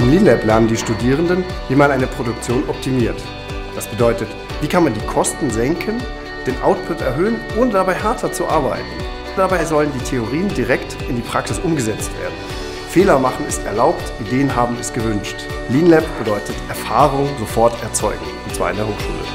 Im Lean lernen die Studierenden, wie man eine Produktion optimiert. Das bedeutet, wie kann man die Kosten senken, den Output erhöhen, ohne dabei härter zu arbeiten. Dabei sollen die Theorien direkt in die Praxis umgesetzt werden. Fehler machen ist erlaubt, Ideen haben ist gewünscht. Lean Lab bedeutet Erfahrung sofort erzeugen, und zwar in der Hochschule.